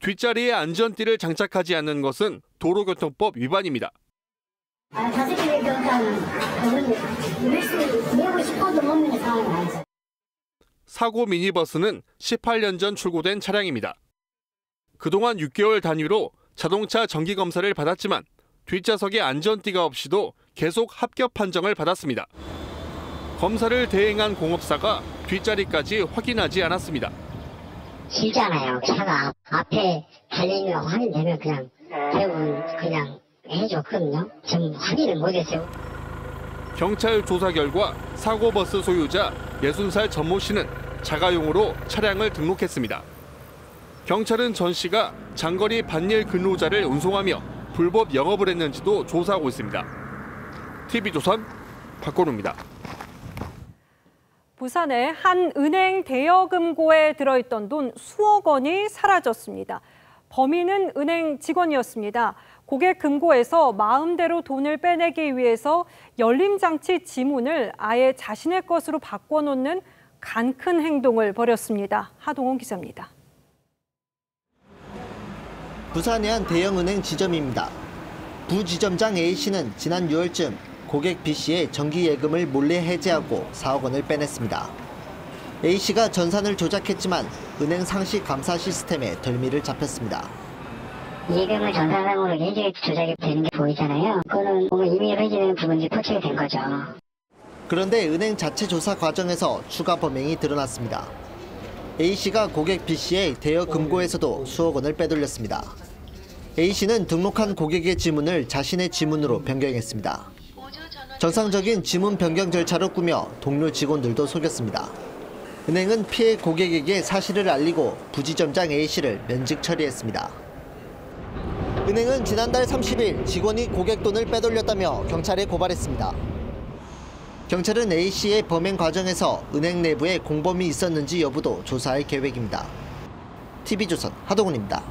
Speaker 37: 뒷자리에 안전띠를 장착하지 않는 것은 도로교통법 위반입니다.
Speaker 30: 아, 경찰은 그건 밀수 내고 싶어도 못 내는 상황이 아니죠.
Speaker 37: 사고 미니버스는 18년 전 출고된 차량입니다. 그동안 6개월 단위로 자동차 정기 검사를 받았지만 뒷좌석에 안전띠가 없이도 계속 합격 판정을 받았습니다. 검사를 대행한 공업사가 뒷자리까지 확인하지 않았습니다.
Speaker 31: 싫잖아요. 차가 앞에 달리면 확인되면 그냥 대부분 그냥 해줬거든요. 전 확인을 못했어요.
Speaker 37: 경찰 조사 결과 사고 버스 소유자 60살 전모 씨는 자가용으로 차량을 등록했습니다. 경찰은 전 씨가 장거리 반일 근로자를 운송하며 불법 영업을 했는지도 조사하고 있습니다. TV조선 박건우입니다.
Speaker 1: 부산의 한 은행 대여금고에 들어있던 돈 수억 원이 사라졌습니다. 범인은 은행 직원이었습니다. 고객 금고에서 마음대로 돈을 빼내기 위해서 열림장치 지문을 아예 자신의 것으로 바꿔놓는 간큰 행동을 벌였습니다. 하동훈 기자입니다.
Speaker 38: 부산의 한 대형은행 지점입니다. 부지점장 A씨는 지난 6월쯤 고객 B씨의 정기 예금을 몰래 해지하고 4억 원을 빼냈습니다. A씨가 전산을 조작했지만 은행 상시 감사 시스템에 덜미를 잡혔습니다.
Speaker 30: 예금을 전산상으로 해지 조작이 되는 게 보이잖아요. 그거는 뭔가 임의로 해지되는 부분이 포착이 된 거죠.
Speaker 38: 그런데 은행 자체 조사 과정에서 추가 범행이 드러났습니다. A씨가 고객 B씨의 대여 금고에서도 수억 원을 빼돌렸습니다. A씨는 등록한 고객의 지문을 자신의 지문으로 변경했습니다. 정상적인 지문 변경 절차로 꾸며 동료 직원들도 속였습니다. 은행은 피해 고객에게 사실을 알리고 부지점장 A씨를 면직 처리했습니다. 은행은 지난달 30일 직원이 고객 돈을 빼돌렸다며 경찰에 고발했습니다. 경찰은 A씨의 범행 과정에서 은행 내부에 공범이 있었는지 여부도 조사할 계획입니다. TV조선 하동훈입니다.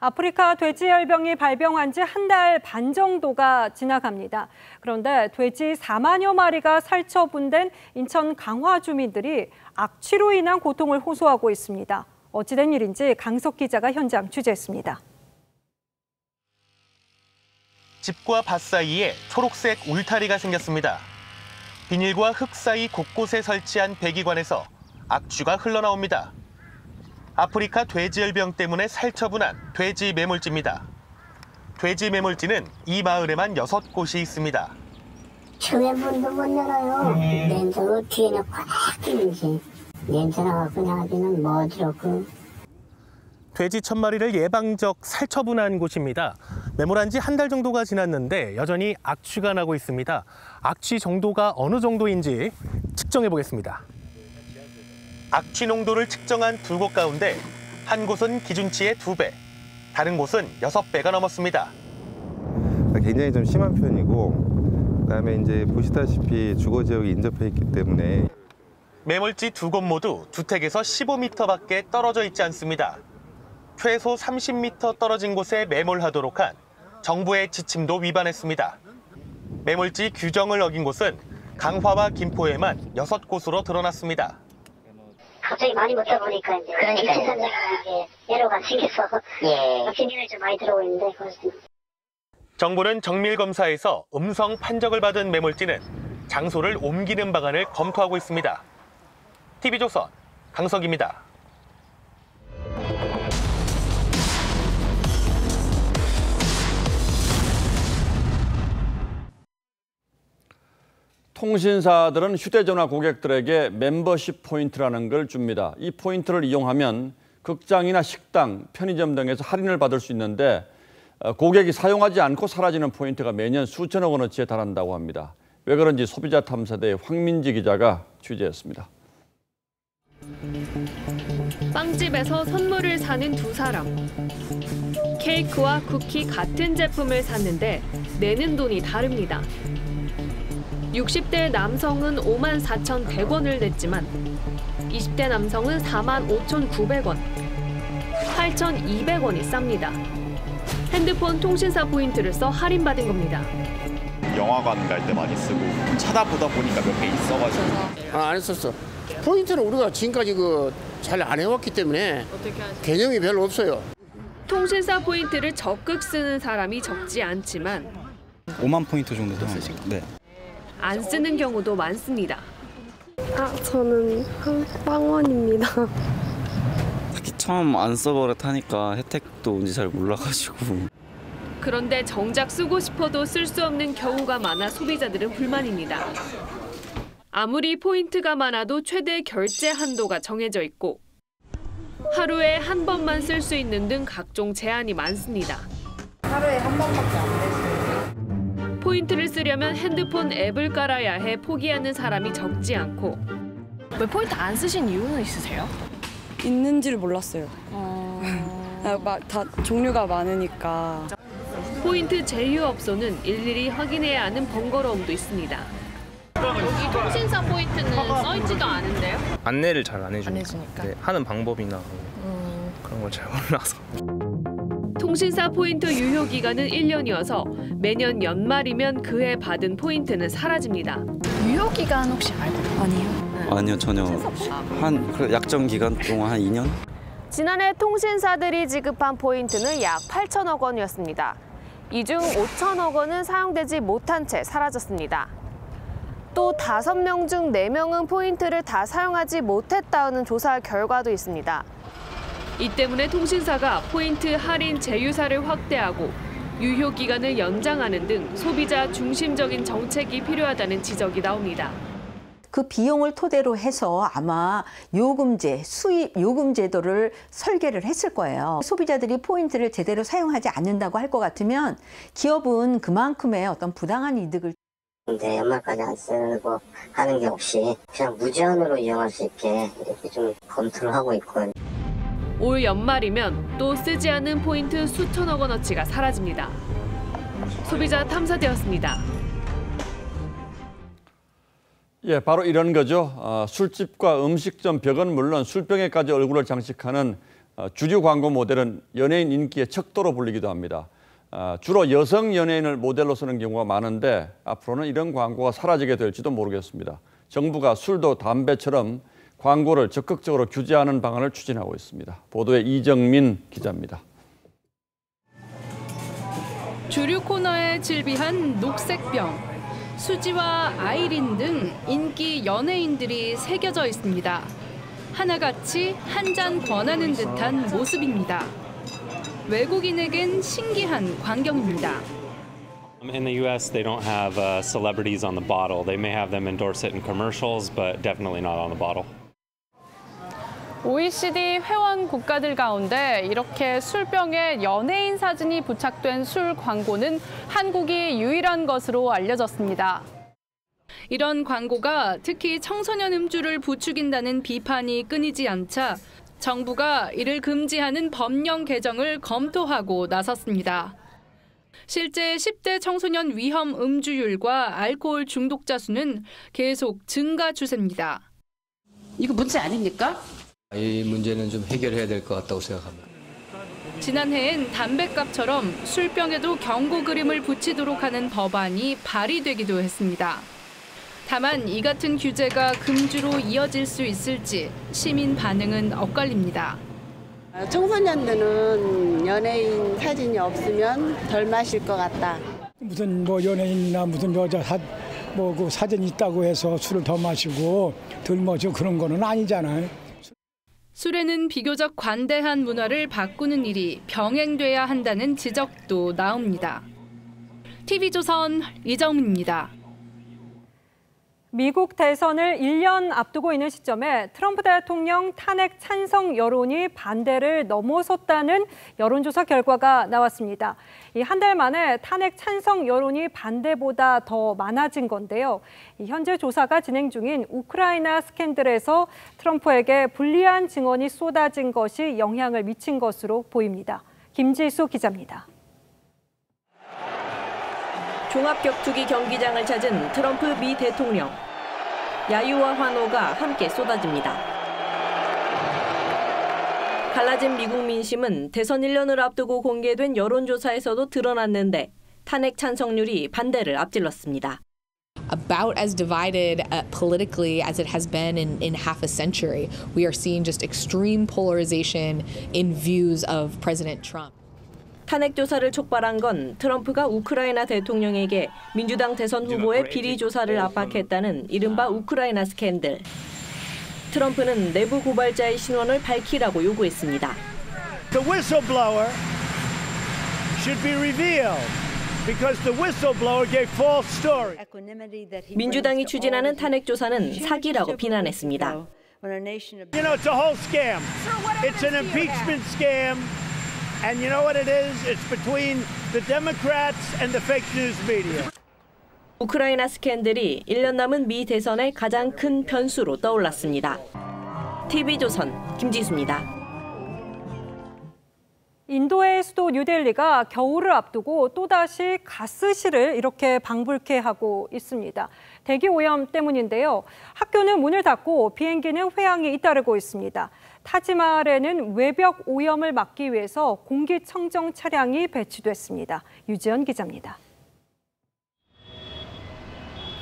Speaker 1: 아프리카 돼지열병이 발병한 지 한 달 반 정도가 지나갑니다. 그런데 돼지 4만여 마리가 살처분된 인천 강화 주민들이 악취로 인한 고통을 호소하고 있습니다. 어찌된 일인지 강석 기자가 현장 취재했습니다.
Speaker 39: 집과 밭 사이에 초록색 울타리가 생겼습니다. 비닐과 흙 사이 곳곳에 설치한 배기관에서 악취가 흘러나옵니다. 아프리카 돼지열병 때문에 살처분한 돼지 매몰지입니다. 돼지 매몰지는 이 마을에만 여섯 곳이 있습니다.
Speaker 30: 처음에 문도 못 열어요. 냄새가 뒤에는 꽉 끼는지. 냄새 나갖고 나중에는 뭐 들었고.
Speaker 39: 돼지 천 마리를 예방적 살처분한 곳입니다. 매몰한 지 한 달 정도가 지났는데 여전히 악취가 나고 있습니다. 악취 정도가 어느 정도인지 측정해 보겠습니다. 악취 농도를 측정한 두 곳 가운데 한 곳은 기준치의 두 배, 다른 곳은 여섯 배가 넘었습니다.
Speaker 40: 굉장히 좀 심한 편이고 그다음에 이제 보시다시피 주거 지역이 인접해 있기 때문에
Speaker 39: 매몰지 두 곳 모두 주택에서 15m밖에 떨어져 있지 않습니다. 최소 30m 떨어진 곳에 매몰하도록 한 정부의 지침도 위반했습니다. 매몰지 규정을 어긴 곳은 강화와 김포에만 여섯 곳으로 드러났습니다.
Speaker 30: 갑자기 많이 먹다 보니까 이제
Speaker 31: 그러니까요.
Speaker 30: 예로가 생겨서
Speaker 31: 예.
Speaker 30: 비닐이 좀 많이 들어오고 있는데
Speaker 39: 정부는 정밀 검사에서 음성 판정을 받은 매몰지는 장소를 옮기는 방안을 검토하고 있습니다. TV조선 강석입니다.
Speaker 2: 통신사들은 휴대전화 고객들에게 멤버십 포인트라는 걸 줍니다. 이 포인트를 이용하면 극장이나 식당, 편의점 등에서 할인을 받을 수 있는데 어, 고객이 사용하지 않고 사라지는 포인트가 매년 수천억 원어치에 달한다고 합니다. 왜 그런지 소비자 탐사대의 황민지 기자가 취재했습니다.
Speaker 41: 빵집에서 선물을 사는 두 사람. 케이크와 쿠키 같은 제품을 샀는데 내는 돈이 다릅니다. 60대 남성은 5만 4,100원을 냈지만 20대 남성은 4만 5,900원, 8,200원이 쌉니다. 핸드폰 통신사 포인트를 써 할인받은 겁니다.
Speaker 42: 영화관 갈 때 많이 쓰고 찾아보다 보니까 몇 개 있어가지고
Speaker 43: 아, 안 했었어. 포인트는 우리가 지금까지 그 잘 안 해왔기 때문에 개념이 별로 없어요.
Speaker 41: 통신사 포인트를 적극 쓰는 사람이 적지 않지만
Speaker 44: 5만 포인트 정도 쓰시고 네.
Speaker 41: 안 쓰는 경우도 많습니다.
Speaker 45: 아, 저는 빵원입니다.
Speaker 44: 특히 처음 안 써버릇하니까 혜택도 뭔지 잘 몰라가지고
Speaker 41: 그런데 정작 쓰고 싶어도 쓸 수 없는 경우가 많아 소비자들은 불만입니다. 아무리 포인트가 많아도 최대 결제 한도가 정해져 있고 하루에 한 번만 쓸 수 있는 등 각종 제한이 많습니다.
Speaker 46: 하루에 한 번밖에 안 됐어요.
Speaker 41: 포인트를 쓰려면 핸드폰 앱을 깔아야 해 포기하는 사람이 적지 않고
Speaker 46: 왜 포인트 안 쓰신 이유는 있으세요?
Speaker 47: 있는지를 몰랐어요. 아, 막다 종류가 많으니까.
Speaker 41: 포인트 제휴업소는 일일이 확인해야 하는 번거로움도 있습니다. 여기 통신사 포인트는 써있지도 않은데요?
Speaker 48: 안내를 잘 안 해주니까,
Speaker 41: 안 해주니까.
Speaker 48: 네, 하는 방법이나
Speaker 41: 음.
Speaker 48: 그런 걸 잘 몰라서
Speaker 41: 통신사 포인트 유효 기간은 1년이어서 매년 연말이면 그해 받은 포인트는 사라집니다.
Speaker 46: 유효 기간 혹시 알고 아니요.
Speaker 44: 아니요 전혀 한 약정 기간 동안 한 2년
Speaker 49: 지난해 통신사들이 지급한 포인트는 약 8천억 원이었습니다.
Speaker 41: 이 중 5천억 원은 사용되지 못한 채 사라졌습니다. 또 5명 중 4명은 포인트를 다 사용하지 못했다는 조사 결과도 있습니다. 이 때문에 통신사가 포인트 할인 제휴사를 확대하고 유효 기간을 연장하는 등 소비자 중심적인 정책이 필요하다는 지적이 나옵니다.
Speaker 50: 그 비용을 토대로 해서 아마 요금제, 수입 요금 제도를 설계를 했을 거예요. 소비자들이 포인트를 제대로 사용하지 않는다고 할 것 같으면 기업은 그만큼의 어떤 부당한 이득을
Speaker 30: 근데 연말까지 안 쓰고 하는 게 없이 그냥 무제한으로 이용할 수 있게 이렇게 좀 검토를 하고 있고
Speaker 41: 올 연말이면 또 쓰지 않은 포인트 수천억 원어치가 사라집니다. 소비자 탐사되었습니다.
Speaker 2: 예, 바로 이런 거죠. 어, 술집과 음식점 벽은 물론 술병에까지 얼굴을 장식하는 어, 주류 광고 모델은 연예인 인기의 척도로 불리기도 합니다. 어, 주로 여성 연예인을 모델로 쓰는 경우가 많은데 앞으로는 이런 광고가 사라지게 될지도 모르겠습니다. 정부가 술도 담배처럼 광고를 적극적으로 규제하는 방안을 추진하고 있습니다. 보도에 이정민 기자입니다.
Speaker 51: 주류 코너에 질비한 녹색병, 수지와 아이린 등 인기 연예인들이 새겨져 있습니다. 하나같이 한 잔 권하는 듯한 모습입니다. 외국인에겐 신기한 광경입니다.
Speaker 52: In the U.S., they don't have uh, celebrities on the bottle. They may have them endorse it in commercials, but definitely not on the bottle.
Speaker 51: OECD 회원 국가들 가운데 이렇게 술병에 연예인 사진이 부착된 술 광고는 한국이 유일한 것으로 알려졌습니다. 이런 광고가 특히 청소년 음주를 부추긴다는 비판이 끊이지 않자 정부가 이를 금지하는 법령 개정을 검토하고 나섰습니다. 실제 10대 청소년 위험 음주율과 알코올 중독자 수는 계속 증가 추세입니다.
Speaker 53: 이거 문제 아닙니까?
Speaker 54: 이 문제는 좀 해결해야 될 것 같다고 생각합니다.
Speaker 51: 지난해엔 담배값처럼 술병에도 경고 그림을 붙이도록 하는 법안이 발의되기도 했습니다. 다만 이 같은 규제가 금주로 이어질 수 있을지 시민 반응은 엇갈립니다.
Speaker 53: 청소년들은 연예인 사진이 없으면 덜 마실 것 같다.
Speaker 55: 무슨 뭐 연예인이나 무슨 여자 사, 뭐그 사진 있다고 해서 술을 더 마시고 덜 마시고 그런 거는 아니잖아요.
Speaker 51: 술에는 비교적 관대한 문화를 바꾸는 일이 병행돼야 한다는 지적도 나옵니다. TV조선 이정민입니다.
Speaker 1: 미국 대선을 1년 앞두고 있는 시점에 트럼프 대통령 탄핵 찬성 여론이 반대를 넘어섰다는 여론조사 결과가 나왔습니다. 이 한 달 만에 탄핵 찬성 여론이 반대보다 더 많아진 건데요. 현재 조사가 진행 중인 우크라이나 스캔들에서 트럼프에게 불리한 증언이 쏟아진 것이 영향을 미친 것으로 보입니다. 김지수 기자입니다.
Speaker 56: 종합격투기 경기장을 찾은 트럼프 미 대통령. 야유와 환호가 함께 쏟아집니다. 갈라진 미국 민심은 대선 1년을 앞두고 공개된 여론조사에서도 드러났는데 탄핵 찬성률이 반대를 앞질렀습니다.
Speaker 57: about as divided uh, politically as it has been in, in half a century. We are seeing just extreme polarization in views of President Trump.
Speaker 56: 탄핵 조사를 촉발한 건 트럼프가 우크라이나 대통령에게 민주당 대선 후보의 비리 조사를 압박했다는 이른바 우크라이나 스캔들. 트럼프는 내부 고발자의 신원을 밝히라고 요구했습니다.
Speaker 58: The whistleblower should be revealed because the whistleblower gave false story.
Speaker 56: 민주당이 추진하는 탄핵 조사는 사기라고 비난했습니다.
Speaker 58: You know, it's a whole scam. It's an impeachment scam. And you know what it is? It's between the Democrats and the fake news media.
Speaker 56: 우크라이나 스캔들이 1년 남은 미 대선의 가장 큰 변수로 떠올랐습니다. TV조선 김지수입니다.
Speaker 1: 인도의 수도 뉴델리가 겨울을 앞두고 또다시 가스실을 이렇게 방불케 하고 있습니다. 대기 오염 때문인데요. 학교는 문을 닫고 비행기는 회항에 잇따르고 있습니다. 타지마할에는 외벽 오염을 막기 위해서 공기청정 차량이 배치됐습니다. 유지연 기자입니다.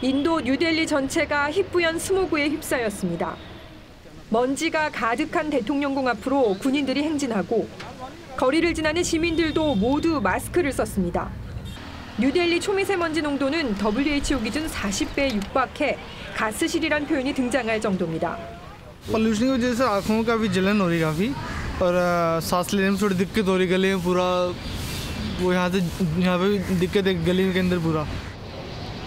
Speaker 59: 인도 뉴델리 전체가 희뿌연 스모그에 휩싸였습니다. 먼지가 가득한 대통령궁 앞으로 군인들이 행진하고 거리를 지나는 시민들도 모두 마스크를 썼습니다. 뉴델리 초미세먼지 농도는 WHO 기준 40배에 육박해 가스실이란 표현이 등장할 정도입니다.
Speaker 60: पोल्यूशन की वजह से आँखों में काफ़ी जलन हो रही काफ़ी और अ, सांस लेने में थोड़ी दिक्कत हो रही गले में पूरा वो यहाँ से यहाँ पे भी दिक्कत है गले के अंदर पूरा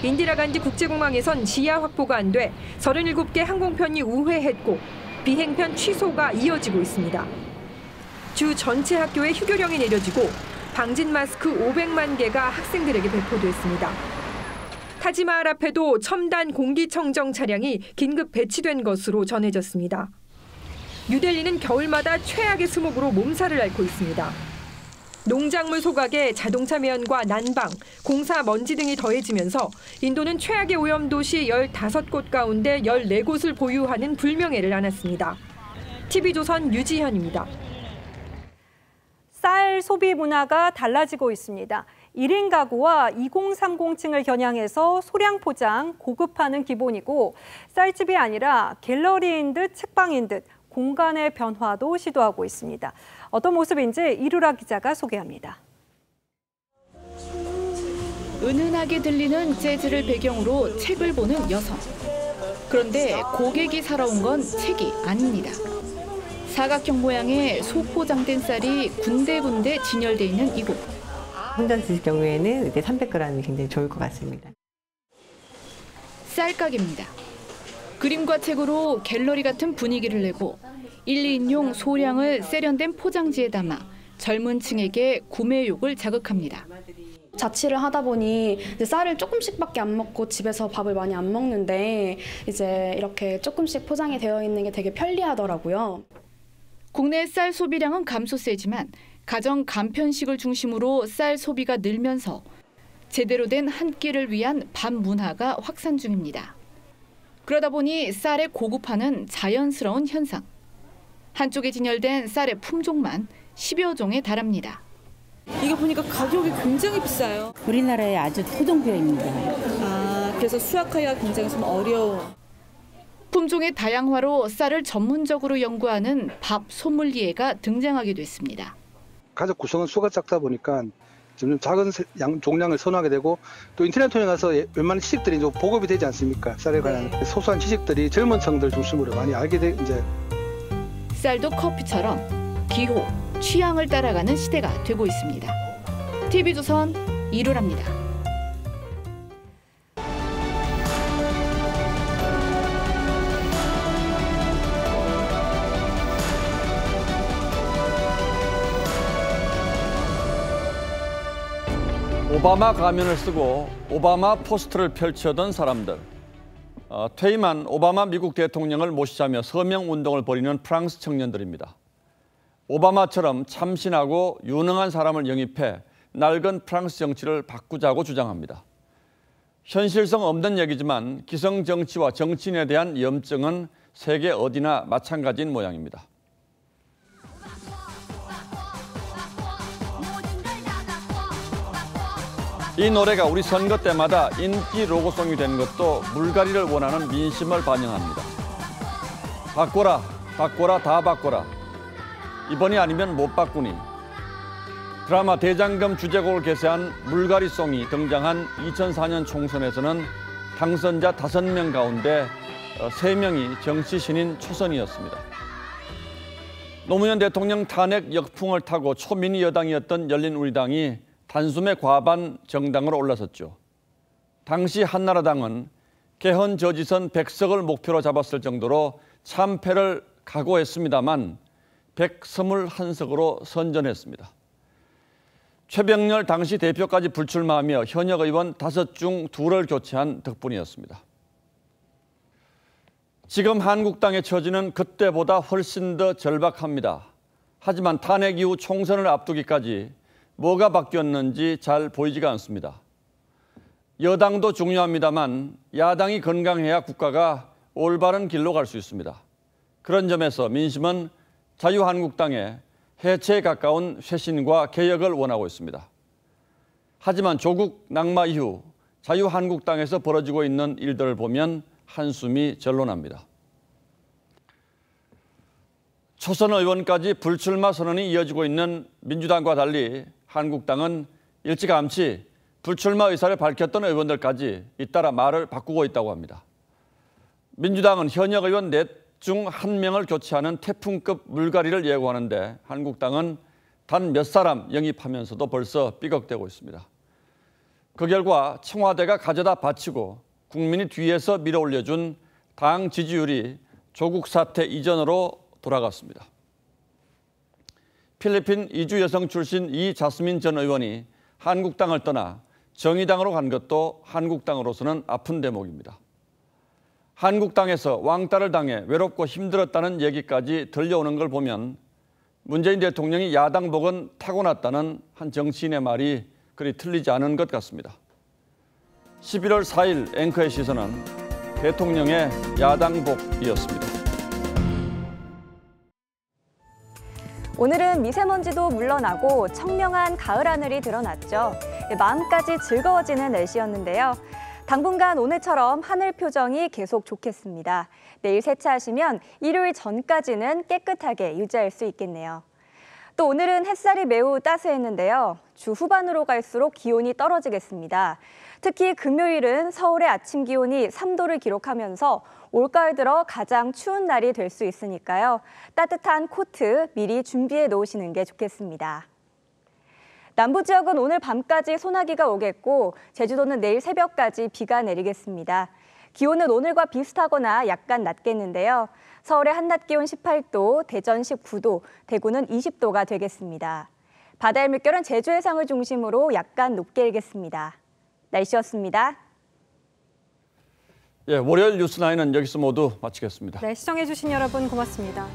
Speaker 59: 인디라 간디 국제공항에선 지하 확보가 안 돼 37개 항공편이 우회했고 비행편 취소가 이어지고 있습니다. 주 전체 학교에 휴교령이 내려지고 방진 마스크 500만 개가 학생들에게 배포됐습니다. 타지마할 앞에도 첨단 공기청정 차량이 긴급 배치된 것으로 전해졌습니다. 뉴델리는 겨울마다 최악의 스모그로 몸살을 앓고 있습니다. 농작물 소각에 자동차 매연과 난방, 공사 먼지 등이 더해지면서 인도는 최악의 오염 도시 15곳 가운데 14곳을 보유하는 불명예를 안았습니다. TV조선 유지현입니다.
Speaker 1: 쌀 소비 문화가 달라지고 있습니다. 1인 가구와 2030층을 겨냥해서 소량 포장, 고급화는 기본이고 쌀집이 아니라 갤러리인 듯 책방인 듯 공간의 변화도 시도하고 있습니다. 어떤 모습인지 이루라 기자가 소개합니다.
Speaker 51: 은은하게 들리는 재즈를 배경으로 책을 보는 여성. 그런데 고객이 사러 온 건 책이 아닙니다. 사각형 모양의 소포장된 쌀이 군데군데 진열돼 있는 이곳.
Speaker 61: 혼자 드실 경우에는 이제 300g이 굉장히 좋을 것 같습니다.
Speaker 51: 쌀가게입니다. 그림과 책으로 갤러리 같은 분위기를 내고 1, 2인용 소량을 세련된 포장지에 담아 젊은 층에게 구매욕을 자극합니다.
Speaker 62: 자취를 하다 보니 쌀을 조금씩밖에 안 먹고 집에서 밥을 많이 안 먹는데 이제 이렇게 조금씩 포장이 되어 있는 게 되게 편리하더라고요.
Speaker 51: 국내 쌀 소비량은 감소세지만 가정 간편식을 중심으로 쌀 소비가 늘면서 제대로 된 한 끼를 위한 밥 문화가 확산 중입니다. 그러다 보니 쌀의 고급화는 자연스러운 현상. 한쪽에 진열된 쌀의 품종만 10여 종에 달합니다.
Speaker 63: 이거 보니까 가격이 굉장히 비싸요.
Speaker 64: 우리나라의 아주 토종벼입니다.
Speaker 63: 아, 그래서 수확하기가 굉장히 좀 어려워.
Speaker 51: 품종의 다양화로 쌀을 전문적으로 연구하는 밥 소믈리에가 등장하기도 했습니다.
Speaker 65: 가족 구성은 수가 작다 보니까 점점 작은 세- 양, 종량을 선호하게 되고 또 인터넷 통해 가서 예- 웬만한 지식들이 좀 보급이 되지 않습니까? 쌀에 관한 소소한 지식들이 젊은 층들 중심으로 많이 알게 돼 이제
Speaker 51: 쌀도 커피처럼 기호, 취향을 따라가는 시대가 되고 있습니다. TV조선 이루랍니다.
Speaker 2: 오바마 가면을 쓰고 오바마 포스터를 펼치던 사람들. 어, 퇴임한 오바마 미국 대통령을 모시자며 서명 운동을 벌이는 프랑스 청년들입니다. 오바마처럼 참신하고 유능한 사람을 영입해 낡은 프랑스 정치를 바꾸자고 주장합니다. 현실성 없는 얘기지만 기성 정치와 정치인에 대한 염증은 세계 어디나 마찬가지인 모양입니다. 이 노래가 우리 선거 때마다 인기 로고송이 된 것도 물갈이를 원하는 민심을 반영합니다. 바꿔라, 바꿔라, 다 바꿔라. 이번이 아니면 못 바꾸니. 드라마 대장금 주제곡을 개세한 물갈이송이 등장한 2004년 총선에서는 당선자 5명 가운데 3명이 정치 신인 초선이었습니다. 노무현 대통령 탄핵 역풍을 타고 초민의 여당이었던 열린우리당이 단숨에 과반 정당으로 올라섰죠. 당시 한나라당은 개헌 저지선 100석을 목표로 잡았을 정도로 참패를 각오했습니다만 121석으로 선전했습니다. 최병렬 당시 대표까지 불출마하며 현역 의원 다섯 중 둘을 교체한 덕분이었습니다. 지금 한국당의 처지는 그때보다 훨씬 더 절박합니다. 하지만 탄핵 이후 총선을 앞두기까지 뭐가 바뀌었는지 잘 보이지가 않습니다. 여당도 중요합니다만 야당이 건강해야 국가가 올바른 길로 갈 수 있습니다. 그런 점에서 민심은 자유한국당의 해체에 가까운 쇄신과 개혁을 원하고 있습니다. 하지만 조국 낙마 이후 자유한국당에서 벌어지고 있는 일들을 보면 한숨이 절로 납니다. 초선 의원까지 불출마 선언이 이어지고 있는 민주당과 달리 한국당은 일찌감치 불출마 의사를 밝혔던 의원들까지 잇따라 말을 바꾸고 있다고 합니다. 민주당은 현역 의원 넷 중 한 명을 교체하는 태풍급 물갈이를 예고하는데 한국당은 단 몇 사람 영입하면서도 벌써 삐걱대고 있습니다. 그 결과 청와대가 가져다 바치고 국민이 뒤에서 밀어올려준 당 지지율이 조국 사태 이전으로 돌아갔습니다. 필리핀 이주 여성 출신 이 자스민 전 의원이 한국당을 떠나 정의당으로 간 것도 한국당으로서는 아픈 대목입니다. 한국당에서 왕따를 당해 외롭고 힘들었다는 얘기까지 들려오는 걸 보면 문재인 대통령이 야당복은 타고났다는 한 정치인의 말이 그리 틀리지 않은 것 같습니다. 11월 4일 앵커의 시선은 대통령의 야당복이었습니다.
Speaker 13: 오늘은 미세먼지도 물러나고 청명한 가을 하늘이 드러났죠. 마음까지 즐거워지는 날씨였는데요. 당분간 오늘처럼 하늘 표정이 계속 좋겠습니다. 내일 세차하시면 일요일 전까지는 깨끗하게 유지할 수 있겠네요. 또 오늘은 햇살이 매우 따스했는데요. 주 후반으로 갈수록 기온이 떨어지겠습니다. 특히 금요일은 서울의 아침 기온이 3도를 기록하면서 올가을 들어 가장 추운 날이 될 수 있으니까요. 따뜻한 코트 미리 준비해 놓으시는 게 좋겠습니다. 남부 지역은 오늘 밤까지 소나기가 오겠고 제주도는 내일 새벽까지 비가 내리겠습니다. 기온은 오늘과 비슷하거나 약간 낮겠는데요. 서울의 한낮 기온 18도, 대전 19도, 대구는 20도가 되겠습니다. 바다의 물결은 제주 해상을 중심으로 약간 높게 일겠습니다. 날씨였습니다.
Speaker 2: 예, 월요일 뉴스나인은 여기서 모두 마치겠습니다.
Speaker 1: 네, 시청해주신 여러분 고맙습니다.